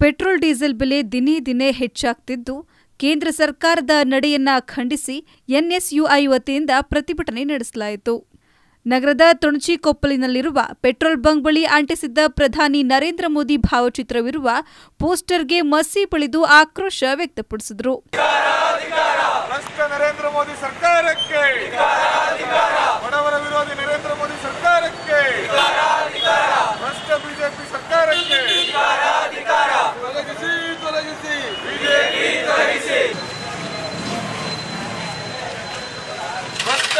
Petrol diesel ಬೆಲೆ ದಿನೇ ದಿನೇ ಹೆಚ್ಚಾಗ್ತಿದ್ದು, ಕೇಂದ್ರ ಸರ್ಕಾರದ ನಡೆಯನ್ನ ಖಂಡಿಸಿ ಎನ್ಎಸ್ಯುಐ ವತಿಯಿಂದ ಪ್ರತಿಭಟನೆ ನಡೆಸಲಾಯಿತು. ನಗರದ ತುಣಚಿಕೊಪ್ಪಲಿನಲ್ಲಿರುವ ಪೆಟ್ರೋಲ್ ಬಂಕ್ ಬಳಿ ಅಂಟಿಸಿದ್ದ ಪ್ರಧಾನಿ ನರೇಂದ್ರ ಮೋದಿ ಭಾವಚಿತ್ರವಿರುವ ಪೋಸ್ಟರ್ಗೆ ಮಸಿ ಬಳಿದು ಆಕ್ರೋಶ ವ್ಯಕ್ತಪಡಿಸಿದರು ಭ್ರಷ್ಟ ನರೇಂದ್ರ ಮೋದಿ ಸರ್ಕಾರಕ್ಕೆ ಬಡವರ ವಿರೋಧಿ ನರೇಂದ್ರ ಮೋದಿ ಸರ್ಕಾರಕ್ಕೆ ಭ್ರಷ್ಟ ಬಿಜೆಪಿ ಸರ್ಕಾರಕ್ಕೆ ತೊಲಗಿಸಿ ತೊಲಗಿಸಿ ಭ್ರಷ್ಟ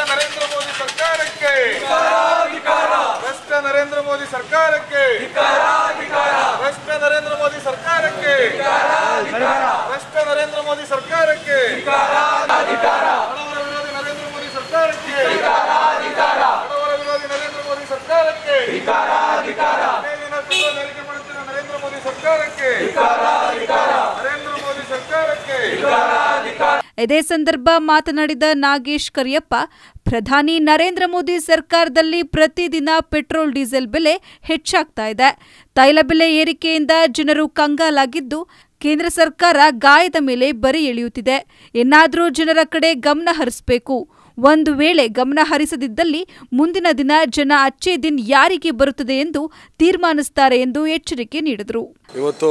ನರೇಂದ್ರ ಮೋದಿ ಸರ್ಕಾರಕ್ಕೆ. ಭ್ರಷ್ಟ ನರೇಂದ್ರ ಮೋದಿ ಸರ್ಕಾರಕ್ಕೆ. ಭ್ರಷ್ಟ ನರೇಂದ್ರ ಮೋದಿ ಸರ್ಕಾರಕ್ಕೆ. ಭ್ರಷ್ಟ ನರೇಂದ್ರ ಮೋದಿ ಸರ್ಕಾರಕ್ಕೆ. ಬಡವರ ವಿರೋಧಿ ನರೇಂದ್ರ ಮೋದಿ ಸರ್ಕಾರಕ್ಕೆ. ಬಡವರ ವಿರೋಧಿ ನರೇಂದ್ರ ಮೋದಿ ಸರ್ಕಾರಕ್ಕೆ. ಪೆಟ್ರೋಲ್ ಏರಿಕೆ ಮಾಡುತ್ತಿರುವ ನರೇಂದ್ರ ಮೋದಿ ಸರ್ಕಾರಕ್ಕೆ ನರೇಂದ್ರ ಮೋದಿ ಸರ್ಕಾರಕ್ಕೆ ಇದೇ ಸಂದರ್ಭ ಮಾತನಾಡಿದ ನಾಗೇಶ್ ಕರಿಯಪ್ಪ, ಪ್ರಧಾನಿ ನರೇಂದ್ರ ಮೋದಿ ಸರ್ಕಾರದಲ್ಲಿ ಪ್ರತಿದಿನ ಪೆಟ್ರೋಲ್, ಡೀಸೆಲ್ ಬೆಲೆ ಹೆಚ್ಚಾಗ್ತಾ ಇದೆ. ತೈಲ ಬೆಲೆ ಏರಿಕೆಯಿಂದ ಜನರು ಕಂಗಾಲಾಗಿದ್ದು, ಕೇಂದ್ರ ಸರ್ಕಾರ ಗಾಯದ ಮೇಲೆ ಬರಿ ಎಳೆಯುತ್ತಿದೆ. ಇನ್ನಾದರೂ ಜನರ ಕಡೆ ಗಮನ ಹರಿಸಬೇಕು. ಒಂದು ವೇಳೆ ಗಮನ ಹರಿಸದಿದ್ದಲ್ಲಿ ಮುಂದಿನ ದಿನ ಜನ ಅಚ್ಚೇ ದಿನ್ ಯಾರಿಗೆ ಬರುತ್ತದೆ ಎಂದು ತೀರ್ಮಾನಿಸುತ್ತಾರೆ ಎಂದು ಎಚ್ಚರಿಕೆ ನೀಡಿದರು. ಇವತ್ತು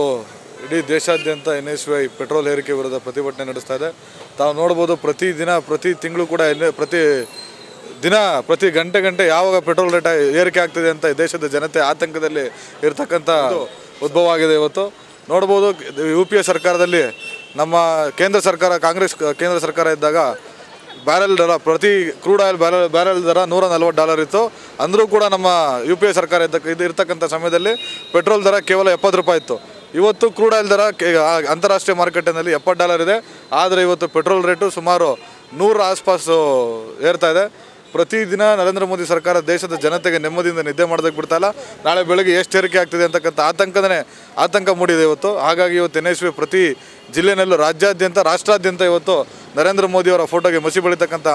ಇಡೀ ದೇಶಾದ್ಯಂತ ಎನ್ ಎಸ್ ವೈ ಪೆಟ್ರೋಲ್ ಏರಿಕೆ ವಿರುದ್ಧ ಪ್ರತಿಭಟನೆ ನಡೆಸ್ತಾ ಇದೆ. ತಾವು ನೋಡ್ಬೋದು ಪ್ರತಿ ದಿನ ಪ್ರತಿ ತಿಂಗಳು ಕೂಡ ಎನ್- ಪ್ರತಿ ದಿನ ಪ್ರತಿ ಗಂಟೆ ಗಂಟೆ ಯಾವಾಗ ಪೆಟ್ರೋಲ್ ರೇಟ್ ಏರಿಕೆ ಆಗ್ತಿದೆ ಅಂತ ದೇಶದ ಜನತೆ ಆತಂಕದಲ್ಲಿ ಇರತಕ್ಕಂಥ ಉದ್ಭವ ಆಗಿದೆ ಇವತ್ತು. ನೋಡ್ಬೋದು ಯು ಪಿ ಎ ಸರ್ಕಾರದಲ್ಲಿ ನಮ್ಮ ಕೇಂದ್ರ ಸರ್ಕಾರ ಕಾಂಗ್ರೆಸ್ ಕೇಂದ್ರ ಸರ್ಕಾರ ಇದ್ದಾಗ ಬ್ಯಾರೆಲ್ ದರ ಪ್ರತಿ ಕ್ರೂಡ್ ಆಯಿಲ್ ಬ್ಯಾರೆಲ್ ಬ್ಯಾರೆಲ್ ದರ ನೂರ ನಲ್ವತ್ತು ಡಾಲರ್ ಇತ್ತು. ಅಂದರೂ ಕೂಡ ನಮ್ಮ ಯು ಪಿ ಎ ಸರ್ಕಾರ ಇದ್ದ ಇದು ಇರ್ತಕ್ಕಂಥ ಸಮಯದಲ್ಲಿ ಪೆಟ್ರೋಲ್ ದರ ಕೇವಲ ಎಪ್ಪತ್ತು ರೂಪಾಯಿ ಇತ್ತು. ಇವತ್ತು ಕ್ರೂಡ್ ಆಯಿಲ್ ದರ ಅಂತಾರಾಷ್ಟ್ರೀಯ ಮಾರುಕಟ್ಟೆನಲ್ಲಿ ಎಪ್ಪತ್ತು ಡಾಲರ್ ಇದೆ. ಆದರೆ ಇವತ್ತು ಪೆಟ್ರೋಲ್ ರೇಟು ಸುಮಾರು ನೂರ ಆಸ್ಪಾಸು ಏರ್ತಾ ಇದೆ. ಪ್ರತಿದಿನ ನರೇಂದ್ರ ಮೋದಿ ಸರ್ಕಾರ ದೇಶದ ಜನತೆಗೆ ನೆಮ್ಮದಿಯಿಂದ ನಿದ್ದೆ ಮಾಡೋದಕ್ಕೆ ಬಿಡ್ತಾ ಇಲ್ಲ. ನಾಳೆ ಬೆಳಗ್ಗೆ ಎಷ್ಟು ಏರಿಕೆ ಆಗ್ತಿದೆ ಅಂತಕ್ಕಂಥ ಆತಂಕನೇ ಆತಂಕ ಮೂಡಿದೆ ಇವತ್ತು. ಹಾಗಾಗಿ ಇವತ್ತು ಎನ್ ಪ್ರತಿ ಜಿಲ್ಲೆಯಲ್ಲೂ ರಾಜ್ಯಾದ್ಯಂತ, ರಾಷ್ಟ್ರಾದ್ಯಂತ ಇವತ್ತು ನರೇಂದ್ರ ಮೋದಿ ಅವರ ಫೋಟೋಗೆ ಮಸಿ ಬೆಳೀತಕ್ಕಂಥ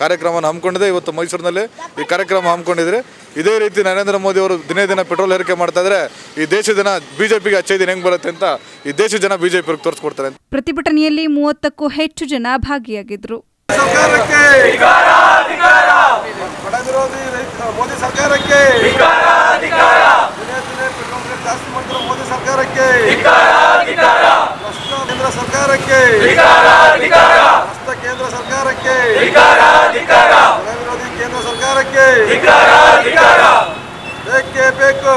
ಕಾರ್ಯಕ್ರಮವನ್ನು ಹಮ್ಮಿಕೊಂಡಿದೆ. ಇವತ್ತು ಮೈಸೂರಿನಲ್ಲಿ ಈ ಕಾರ್ಯಕ್ರಮ ಹಮ್ಮಿಕೊಂಡಿದ್ರೆ ಇದೇ ರೀತಿ ನರೇಂದ್ರ ಮೋದಿ ಅವರು ದಿನೇ ದಿನ ಪೆಟ್ರೋಲ್ ಏರಿಕೆ ಮಾಡ್ತಾ ಇದ್ರೆ ಈ ದೇಶದ ಜನ ಬಿಜೆಪಿಗೆ ಅಚ್ಚೇ ದಿನ ಹೆಂಗ್ ಬರುತ್ತೆ ಅಂತ ಈ ದೇಶದ ಜನ ಬಿಜೆಪಿ ತೋರಿಸ್ಕೊಡ್ತಾರೆ ಪ್ರತಿಭಟನೆಯಲ್ಲಿ ಮೂವತ್ತಕ್ಕೂ ಹೆಚ್ಚು ಜನ ಭಾಗಿಯಾಗಿದ್ರು. ಮೋದಿ ಸರ್ಕಾರಕ್ಕೆ. ಮೋದಿ ಸರ್ಕಾರಕ್ಕೆ. ಸರ್ಕಾರಕ್ಕೆ. ಕೇಂದ್ರ ಸರ್ಕಾರಕ್ಕೆ. ವಿರೋಧಿ ಕೇಂದ್ರ ಸರ್ಕಾರಕ್ಕೆ. ಬೇಕೇ ಬೇಕು.